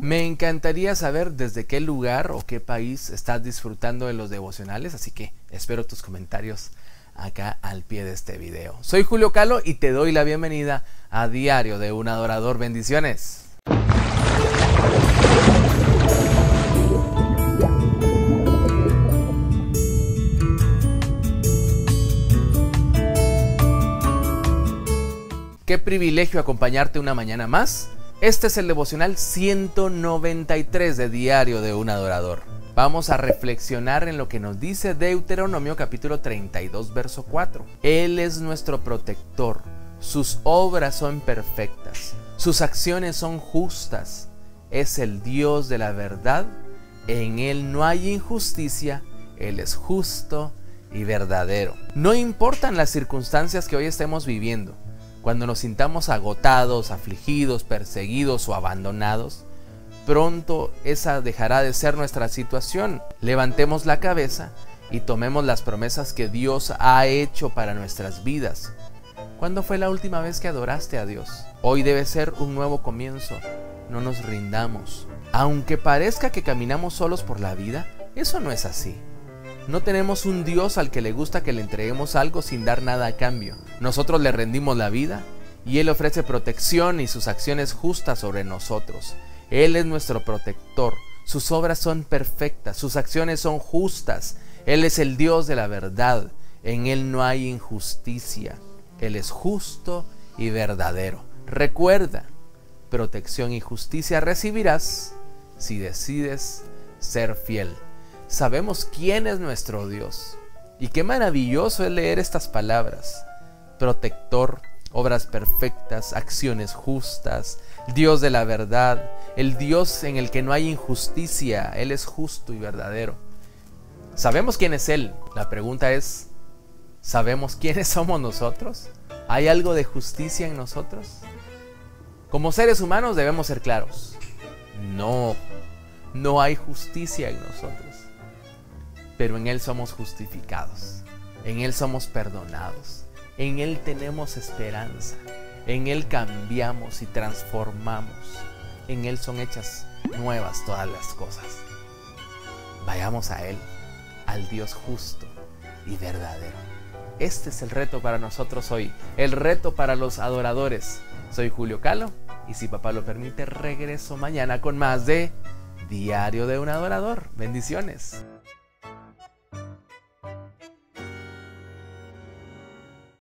Me encantaría saber desde qué lugar o qué país estás disfrutando de los devocionales, así que espero tus comentarios acá al pie de este video. Soy Julio Calo y te doy la bienvenida a Diario de un Adorador. Bendiciones. Qué privilegio acompañarte una mañana más. Este es el devocional 193 de Diario de un Adorador. Vamos a reflexionar en lo que nos dice Deuteronomio capítulo 32 verso 4. Él es nuestro protector, sus obras son perfectas, sus acciones son justas, es el Dios de la verdad, en Él no hay injusticia, Él es justo y verdadero. No importan las circunstancias que hoy estemos viviendo, cuando nos sintamos agotados, afligidos, perseguidos o abandonados, pronto esa dejará de ser nuestra situación. Levantemos la cabeza y tomemos las promesas que Dios ha hecho para nuestras vidas. ¿Cuándo fue la última vez que adoraste a Dios? Hoy debe ser un nuevo comienzo. No nos rindamos. Aunque parezca que caminamos solos por la vida, eso no es así. No tenemos un Dios al que le gusta que le entreguemos algo sin dar nada a cambio. Nosotros le rendimos la vida y Él ofrece protección y sus acciones justas sobre nosotros. Él es nuestro protector. Sus obras son perfectas, sus acciones son justas. Él es el Dios de la verdad. En Él no hay injusticia. Él es justo y verdadero. Recuerda, protección y justicia recibirás si decides ser fiel sabemos quién es nuestro Dios. Y qué maravilloso es leer estas palabras. Protector, obras perfectas, acciones justas, Dios de la verdad, el Dios en el que no hay injusticia, Él es justo y verdadero. Sabemos quién es Él. La pregunta es, ¿sabemos quiénes somos nosotros? ¿Hay algo de justicia en nosotros? Como seres humanos debemos ser claros. No, no hay justicia en nosotros pero en Él somos justificados, en Él somos perdonados, en Él tenemos esperanza, en Él cambiamos y transformamos, en Él son hechas nuevas todas las cosas. Vayamos a Él, al Dios justo y verdadero. Este es el reto para nosotros hoy, el reto para los adoradores. Soy Julio Calo y si papá lo permite regreso mañana con más de Diario de un Adorador. Bendiciones.